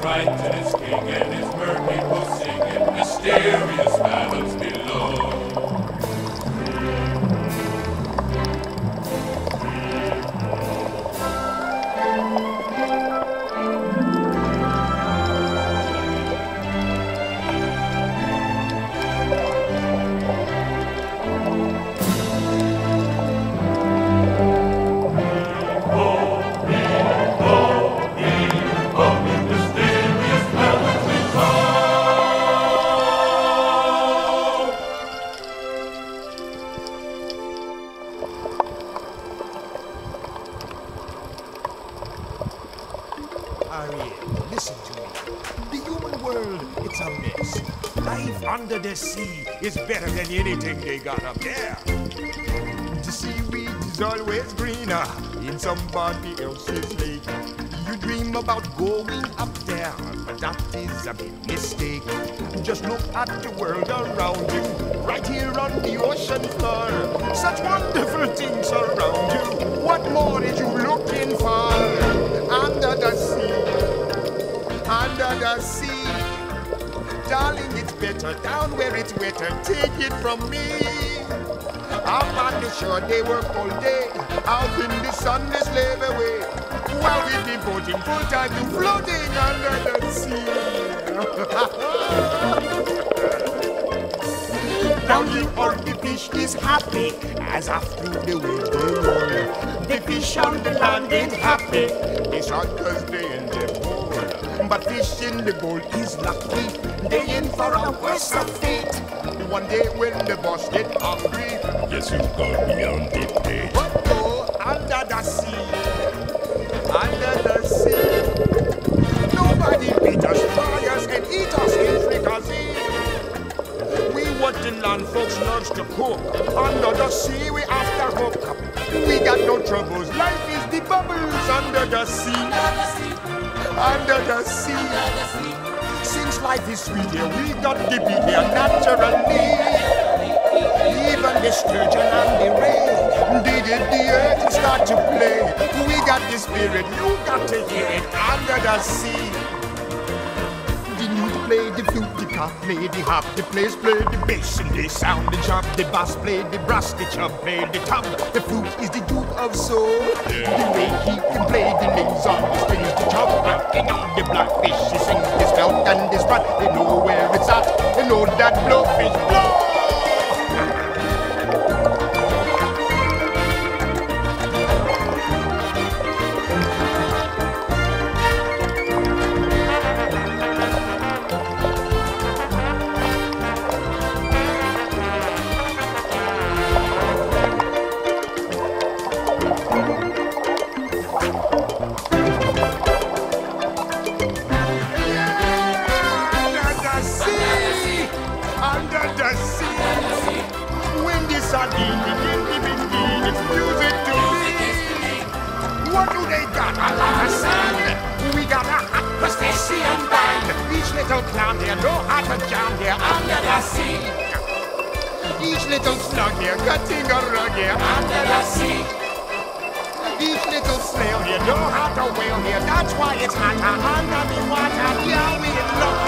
Blow. Where Triton is king and his mermaid got up there. The seaweed is always greener in somebody else's lake. You dream about going up there, but that is a big mistake. Just look at the world around you, right here on the ocean floor. Such wonderful things around you. What more are you looking for? Under the sea, under the sea. Darling, better down where it's wetter. Take it from me. Up on the shore, they work all day. Out in the sun, they slave away. While we devoting full time to floating under the sea. Down here, all the fish is happy as after the wind they roll. The fish on the land ain't happy. They shot cause they in the bowl. But fish in the bowl is lucky. They in for a worse of fate. One day when the boss get hungry, yes, you got me on the plate. But oh, go oh, under the sea, under the sea. Nobody beat us, fry us, and eat us in fricassee. We what the land folks loves to cook. Under the sea, we after hook. We got no troubles. Life is the bubbles under the sea. Under the sea. Since life is sweet here, we got to be here naturally. Even the sturgeon and the ray did it the earth start to play. We got the spirit, you got to hear it under the sea. The play the flute, the cop play the harp, the players play the bass and they sound the chop. The bass play the brass, the chub play the top. The flute is the youth of soul. The way he can play the names on the strings, the chub rocking on the blackfish. He sings this belt and this rod. They know where it's at. They know that blowfish What do they got? A lot of sand. We got a hot crustacean band. Each little clown here how to jam here under the sea. Each little slug here cutting a rug here under the sea. Each little snail here know how to whale here. That's why it's hotter under the water. Yeah, we look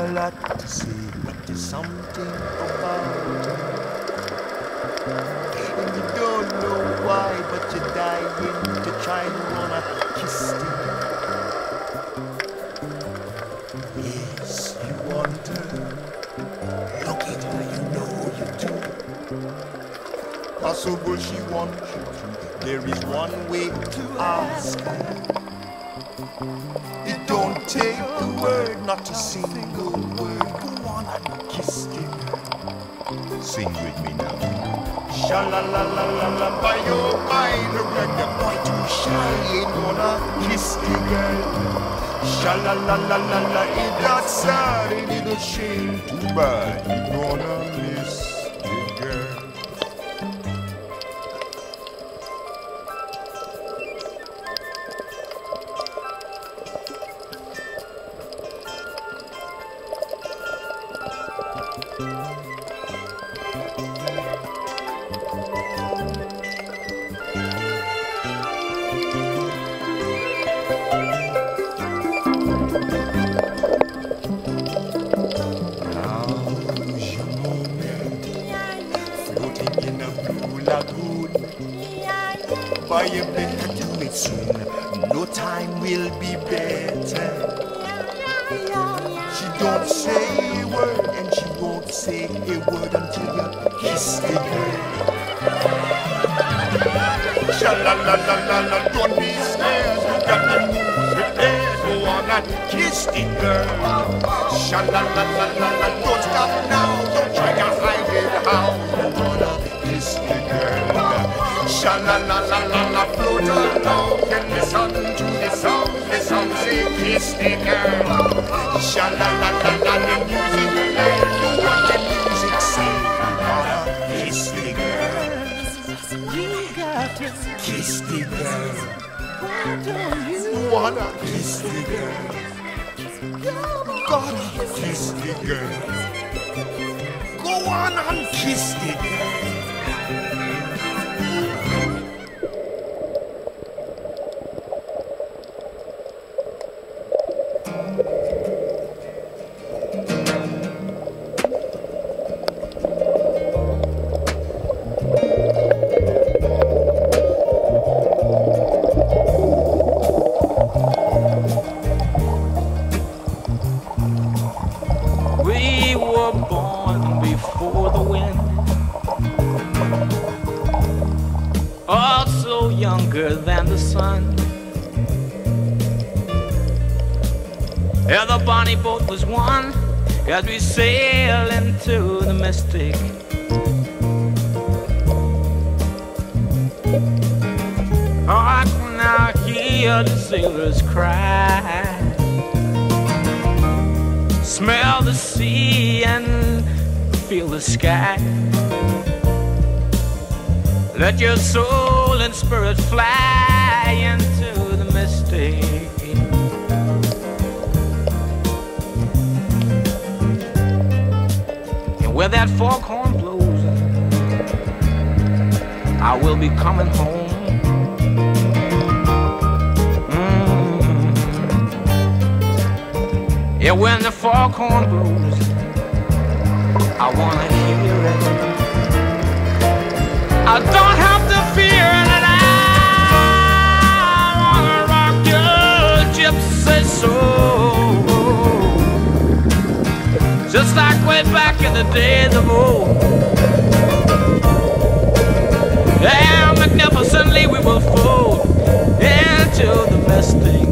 a lot to say, but there's something about her. And you don't know why, but you're dying to try to wanna kiss the Yes, you want her. Look at her, you know you do. Possible she wants you to. There is one way to ask her. It take a word, not a single word. Go on and kiss the girl. Sing with me now. Sha la la la la la by your mind, the boy too shy ain't gonna kiss the girl. Sha la la la la la, ain't that sad, ain't it a shame? Too bad, you gonna Boy, you better do it soon. No time will be better. Don't say a word, and she won't say a word until you kiss the girl. Sha la la la la la, don't be scared. You got the news prepared. Go on and kiss the girl. Sha la la la la la, don't stop now. Don't try to hide it how you wanna kiss the girl. Sha la la la la la, float along and kiss the also younger than the sun. Yeah, the bonnie boat was one as we sail into the mystic. Oh, I can now hear the sailors cry smell the sea and feel the sky. Let your soul and spirit fly into the mystic. And where that foghorn blows, I will be coming home. Mm. Yeah, when the foghorn blows, I wanna the days of old. Yeah, magnificently we will fold into the mystic. Where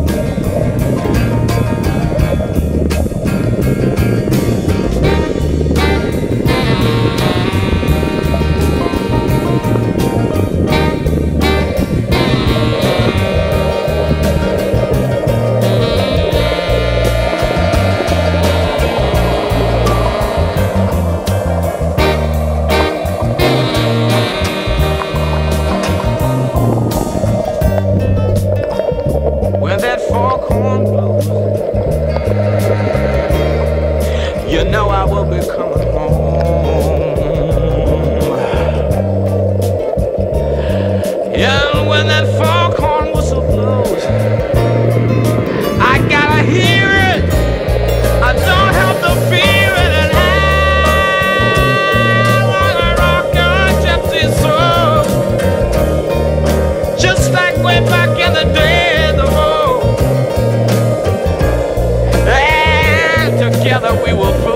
You know I will be coming. together we will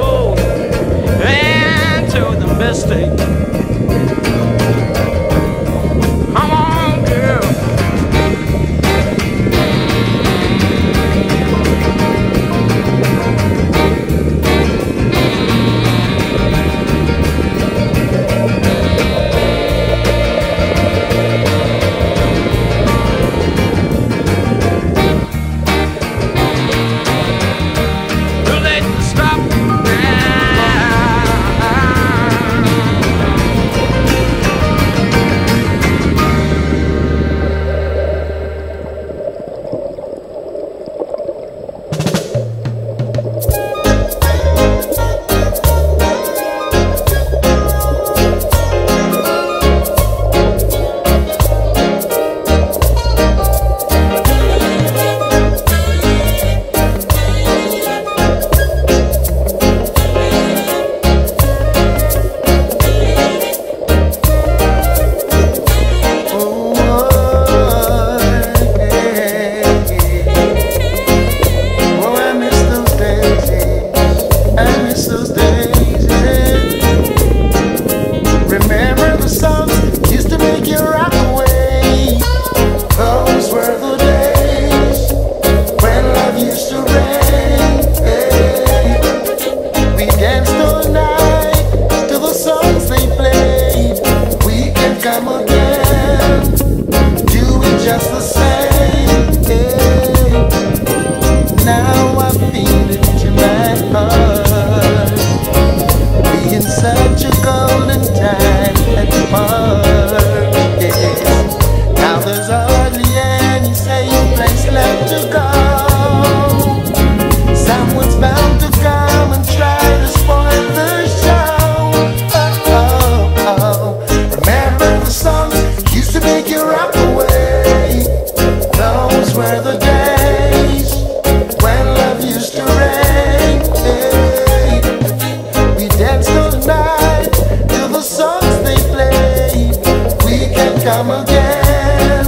come again.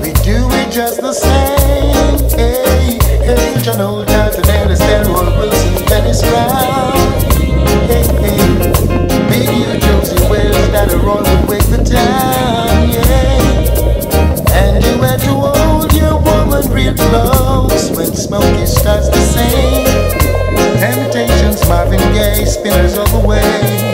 We do it just the same. Hey, John Wilson Dennis Brown. Hey, Big Youth Wells that a Roy would wake the town. Yeah, and you had to hold your woman real close when Smokey to sing. Spinners all the way.